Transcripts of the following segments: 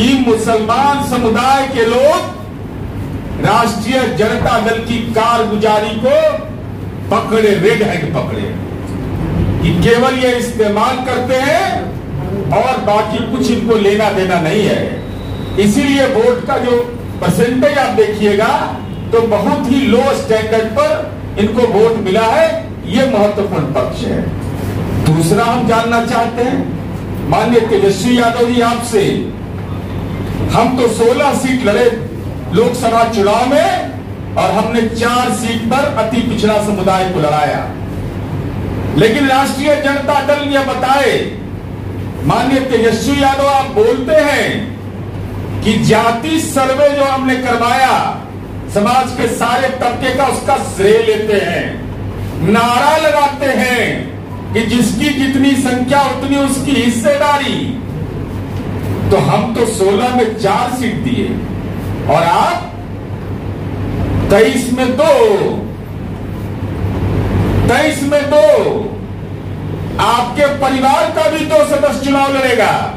कि मुसलमान समुदाय के लोग राष्ट्रीय जनता दल की कारगुजारी को पकड़े रेड हैंड पकड़े। कि केवल ये इस्तेमाल करते हैं और बाकी कुछ इनको लेना देना नहीं है। इसीलिए वोट का जो परसेंटेज आप देखिएगा तो बहुत ही लो स्टैंडर्ड पर इनको वोट मिला है। ये महत्वपूर्ण पक्ष है। दूसरा हम जानना चाहते हैं, माननीय तेजस्वी यादव जी आपसे हम तो 16 सीट लड़े लोकसभा चुनाव में और हमने चार सीट पर अति पिछड़ा समुदाय को लड़ाया। लेकिन राष्ट्रीय जनता दल ने बताए, माननीय तेजस्वी यादव आप बोलते हैं कि जाति सर्वे जो हमने करवाया, समाज के सारे तबके का उसका श्रेय लेते हैं। नारा लगाते हैं कि जिसकी जितनी संख्या, उतनी उसकी हिस्सेदारी तो हम तो 16 में चार सीट दिए। और आप? तेईस में दो। तेईस में दो। आपके परिवार का भी दो सदस्य चुनाव लड़ेगा।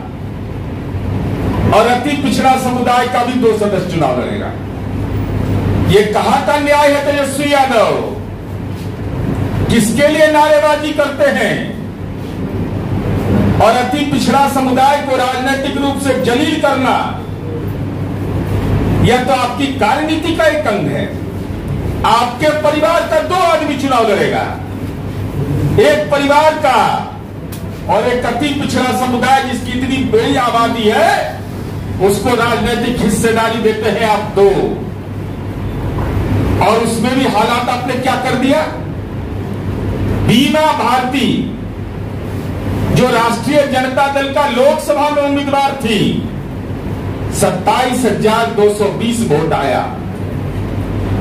और अति पिछड़ा समुदाय का भी दो सदस्य चुनाव लड़ेगा। ये कहा का न्याय है तेजस्वी यादव? किसके लिए नारेबाजी करते हैं? और अति पिछड़ा समुदाय को राजनीतिक रूप से जलील करना, यह तो आपकी कार्यनीति का एक अंग है। आपके परिवार का दो आदमी चुनाव लड़ेगा। एक परिवार का और एक अति पिछड़ा समुदाय जिसकी इतनी बड़ी आबादी है, उसको राजनीतिक हिस्सेदारी देते हैं आप दो। और उसमें भी हालात आपने क्या कर दिया? बीमा भारती जो राष्ट्रीय जनता दल का लोकसभा में उम्मीदवार थी, सत्ताईस हज़ार दो सौ बीस वोट आया।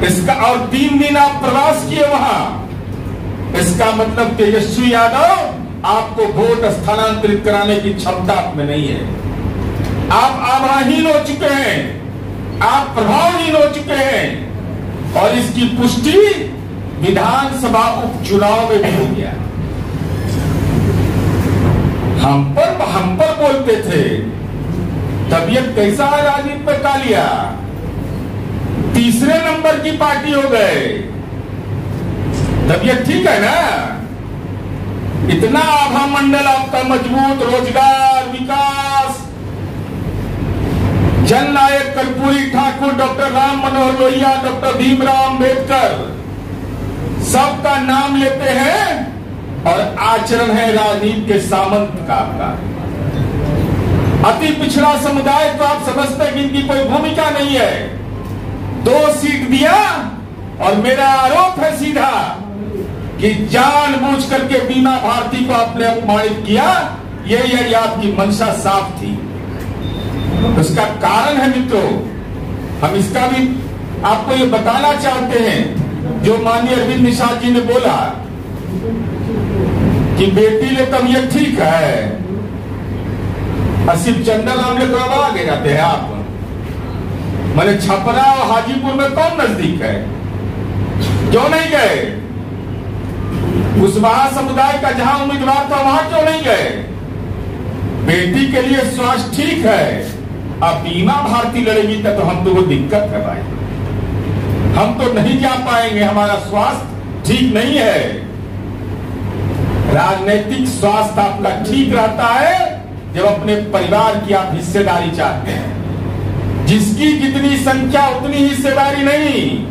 इसका और तीन दिन आप प्रवास किए वहाँ। इसका मतलब तेजस्वी यादव आपको वोट स्थानांतरित कराने की क्षमता में नहीं है। आप आभाहीन हो चुके हैं, आप प्रभावहीन हो चुके हैं, और इसकी पुष्टि विधानसभा उपचुनाव में भी हो गया। हम पर हम पर बोलते थे। तबियत कैसा है राजनीति में कालिया तीसरे नंबर की पार्टी हो गए। तबियत ठीक है ना? इतना आभा मंडल आपका मज़बूत, रोज़गार, विकास। जन नायक कर्पूरी ठाकुर, डॉक्टर राम मनोहर लोहिया, डॉक्टर भीमराव अंबेडकर, सबका नाम लेते हैं। और आचरण है राजनीति के सामंत का आपका अति पिछड़ा समुदाय को आप समझते हैं कि इनकी कोई भूमिका नहीं है। दो सीट दिया और मेरा आरोप है सीधा कि जानबूझ करके बीमा भारती को आपने अपमानित किया, ये यही आपकी मंशा साफ़ थी। उसका कारण है मित्रों, हम इसका भी आपको ये बताना चाहते हैं, जो माननीय अरविंद निषाद जी ने बोला कि बेटी ले तबीयत ठीक है। सिर्फ़ चंदन नाम ले करवा के जाते हैं आप। मैंने छपरा और हाजीपुर में कौन नज़दीक है? क्यों नहीं गए? उस समुदाय का जहाँ उम्मीदवार था, वहाँ क्यों नहीं गए? बेटी के लिए स्वास्थ्य ठीक है। अब बीमा भारती लड़ेगी तब तो हम तो वो दिक्कत है। भाई हम तो नहीं जा पाएँगे, हमारा स्वास्थ्य ठीक नहीं है। राजनीतिक स्वास्थ्य आपका ठीक रहता है जब अपने परिवार की आप हिस्सेदारी चाहते हैं। जिसकी जितनी संख्या, उतनी हिस्सेदारी नहीं।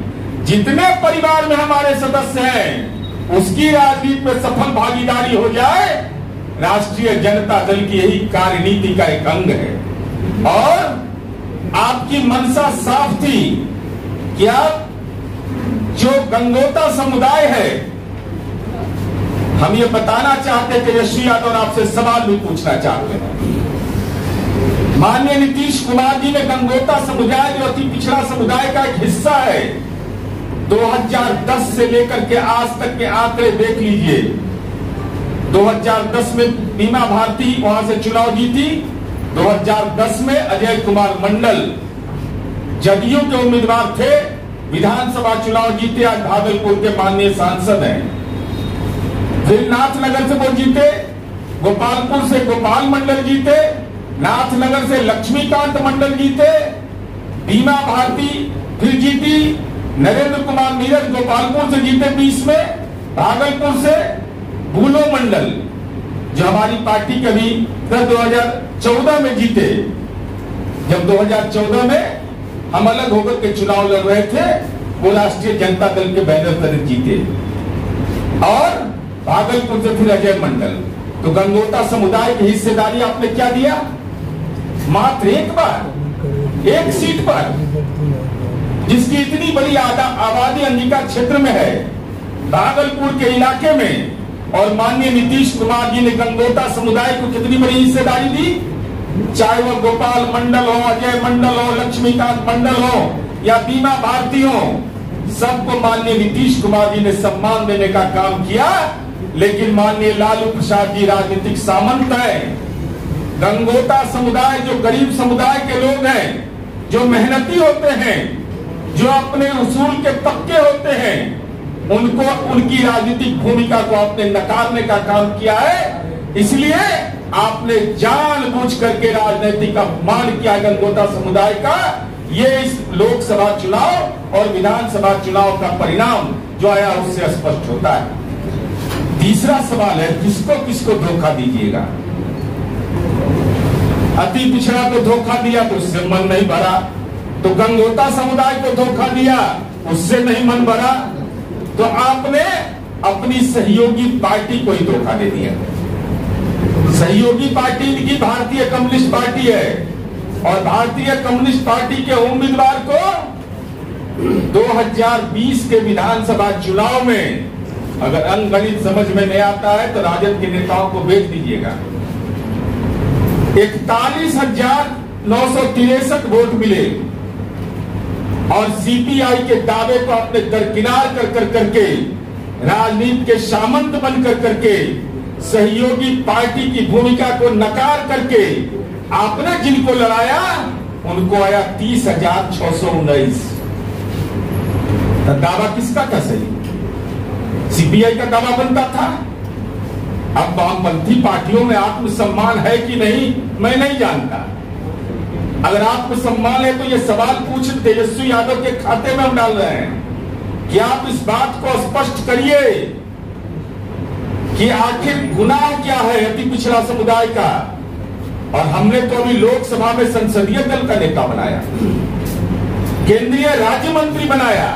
जितने परिवार में हमारे सदस्य हैं, उसकी राजनीति में सफल भागीदारी हो जाए, राष्ट्रीय जनता दल की यही कार्यनीति का एक अंग है। और आपकी मनसा साफ़ थी कि आप जो गंगोता समुदाय है हम ये बताना चाहते तेजस्वी यादव आपसे सवाल भी पूछना चाहते हैं। माननीय नीतीश कुमार जी ने गंगोता समुदाय जो अति पिछड़ा समुदाय का एक हिस्सा है। 2010 से लेकर के आज तक के आंकड़े देख लीजिए। 2010 में बीमा भारती वहाँ से चुनाव जीती। 2010 में अजय कुमार मंडल जदयू के उम्मीदवार थे। विधानसभा चुनाव जीते आज भागलपुर के माननीय सांसद हैं। दिलनाथ नगर से वो जीते, गोपालपुर से गोपाल मंडल जीते नाथनगर से लक्ष्मीकांत मंडल जीते, बीमा भारती फिर जीती, नरेंद्र कुमार नीरज गोपालपुर से जीते बीस में, भागलपुर से भूलो मंडल, जो हमारी पार्टी कभी दो 2014 में जीते। जब 2014 में हम अलग होकर के चुनाव लड़ रहे थे, वो राष्ट्रीय जनता दल के बैनर तहत जीते। और भागलपुर से फिर अजय मंडल। तो गंगोता समुदाय की हिस्सेदारी आपने क्या दिया? मात्र एक बार, एक सीट पर, जिसकी इतनी बड़ी आबादी अंगिका क्षेत्र में है, भागलपुर के इलाके में, और माननीय नीतीश कुमार जी ने गंगोता समुदाय को कितनी बड़ी हिस्सेदारी दी? चाहे वो गोपाल मंडल हो, अजय मंडल हो, लक्ष्मीकांत मंडल हो, या बीमा भारती हो, सबको माननीय नीतीश कुमार जी ने सम्मान देने का काम किया। लेकिन माननीय लालू प्रसाद जी, राजनीतिक सामंत है। गंगोता समुदाय, जो गरीब समुदाय के लोग हैं, जो मेहनती होते हैं, जो अपने उसूल के पक्के होते हैं, उनको, उनकी राजनीतिक भूमिका को आपने नकारने का काम किया है। इसलिए आपने जानबूझ करके राजनीतिक अपमान किया गंगोता समुदाय का। ये इस लोकसभा चुनाव और विधानसभा चुनाव का परिणाम जो आया उससे स्पष्ट होता है। तीसरा सवाल है, किसको किसको धोखा दीजिएगा? अति पिछड़ा को धोखा दिया तो उससे मन नहीं भरा तो गंगोता समुदाय को धोखा दिया, उससे नहीं मन भरा तो आपने अपनी सहयोगी पार्टी को ही धोखा दे दिया। सहयोगी पार्टी की भारतीय कम्युनिस्ट पार्टी है, और भारतीय कम्युनिस्ट पार्टी के उम्मीदवार को 2020 के विधानसभा चुनाव में अगर अंगणित समझ में नहीं आता है तो राजद के नेताओं को भेज दीजिएगा। इकतालीस हज़ार नौ सौ तिरसठ वोट मिले। और सीपीआई के दावे को अपने दरकिनार कर कर करके, राजनीति के सामंत बन कर करके, सहयोगी पार्टी की भूमिका को नकार करके आपने जिनको लड़ाया, उनको आया तीस हज़ार छह सौ उन्नीस। दावा किसका था सही? सीपीआई का दावा बनता था। अब वामपंथी पार्टियों में आत्मसम्मान है कि नहीं, मैं नहीं जानता। अगर आत्मसम्मान है तो ये सवाल पूछ तेजस्वी यादव के खाते में हम डाल रहे हैं कि आप इस बात को स्पष्ट करिए कि आखिर गुनाह क्या है अति पिछड़ा समुदाय का? और हमने तो अभी लोकसभा में संसदीय दल का नेता बनाया, केंद्रीय राज्य मंत्री बनाया।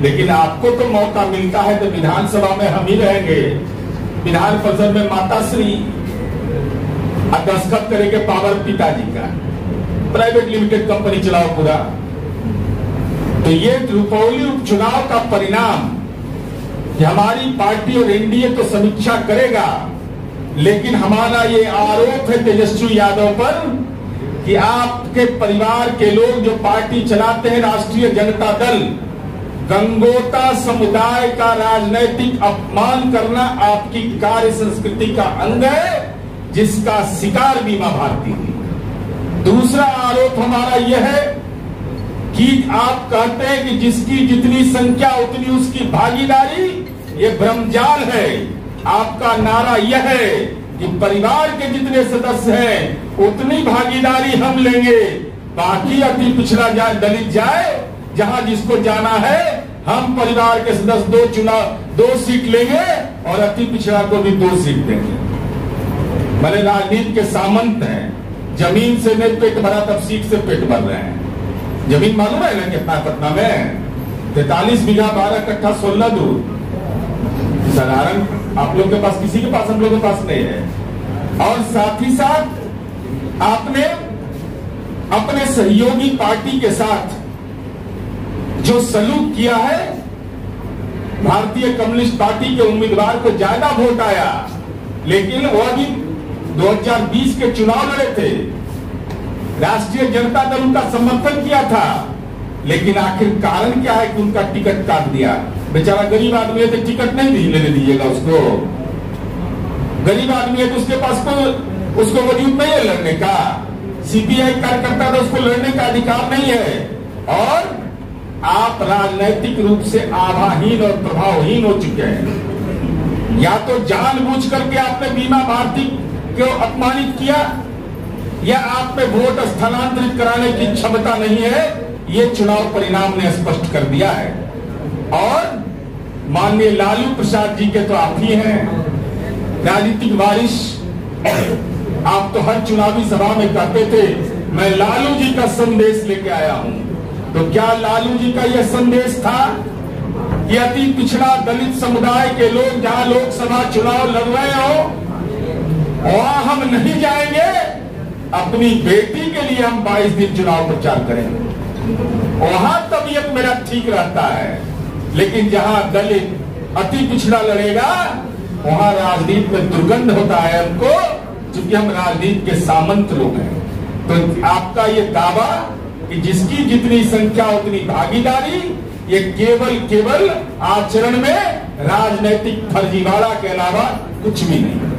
लेकिन आपको तो मौका मिलता है तो विधानसभा में हम ही रहेंगे। विधान परिषद में माता श्री दस्खत करेंगे पावर पिताजी का प्राइवेट लिमिटेड कंपनी चलाओ पूरा। तो ये रुपौली उपचुनाव का परिणाम हमारी पार्टी और एनडीए तो समीक्षा करेगा, लेकिन हमारा ये आरोप है तेजस्वी यादव पर कि आपके परिवार के लोग जो पार्टी चलाते हैं, राष्ट्रीय जनता दल गंगोता समुदाय का राजनैतिक अपमान करना आपकी कार्य संस्कृति का अंग है, जिसका शिकार बीमा भारती हुई दूसरा आरोप हमारा यह है कि आप कहते हैं कि जिसकी जितनी संख्या, उतनी उसकी भागीदारी, ये भ्रमजाल है। आपका नारा यह है कि परिवार के जितने सदस्य हैं, उतनी भागीदारी हम लेंगे। बाकी अति पिछड़ा जाए दलित जाए जहाँ जिसको जाना है, हम परिवार के सदस्य दो चुनाव दो सीट लेंगे और अति पिछड़ा को भी दो सीट देंगे। भले राजनीति के सामंत हैं, ज़मीन से नहीं पेट भरा, तब सीट से पेट भर रहे हैं। ज़मीन मालूम है ना कितना पटना में तैतालीस बीघा, बारह कट्ठा सोलह दूर। साधारण आप लोग के पास, किसी के पास हम लोग के पास नहीं है। और साथ ही साथ, आपने अपने सहयोगी पार्टी के साथ जो सलूक किया है, भारतीय कम्युनिस्ट पार्टी के उम्मीदवार को ज़्यादा वोट आया। लेकिन वो अभी 2020 के चुनाव लड़े थे। राष्ट्रीय जनता दल उनका समर्थन किया था, लेकिन आखिर कारण क्या है कि उनका टिकट काट दिया? बेचारा गरीब आदमी है तो टिकट नहीं लेने दीजिएगा उसको। गरीब आदमी है तो उसके पास को उसको वजूद नहीं है लड़ने का। सीपीआई कार्यकर्ता तो उसको लड़ने का अधिकार नहीं है। और आप राजनैतिक रूप से आभाहीन और प्रभावहीन हो चुके हैं। या तो जानबूझ करके आपने बीमा भारती को अपमानित किया, या आप में वोट स्थानांतरित कराने की क्षमता नहीं है, ये चुनाव परिणाम ने स्पष्ट कर दिया है। और माननीय लालू प्रसाद जी के तो आप ही हैं। राजनीतिक बारिश आप तो हर चुनावी सभा में कहते थे, मैं लालू जी का संदेश लेके आया हूँ। तो क्या लालू जी का यह संदेश था कि अति पिछड़ा दलित समुदाय के लोग जहाँ लोकसभा चुनाव लड़ रहे हो, वहाँ हम नहीं जाएँगे। अपनी बेटी के लिए हम 22 दिन चुनाव प्रचार करेंगे। वहाँ तबीयत मेरा ठीक रहता है, लेकिन जहाँ दलित अति पिछड़ा लड़ेगा, वहाँ राजनीति में दुर्गंध होता है हमको, क्योंकि हम राजनीति के सामंत लोग हैं। तो आपका ये दावा कि जिसकी जितनी संख्या, उतनी भागीदारी, ये केवल केवल आचरण में राजनैतिक फर्जीवाड़ा के अलावा कुछ भी नहीं।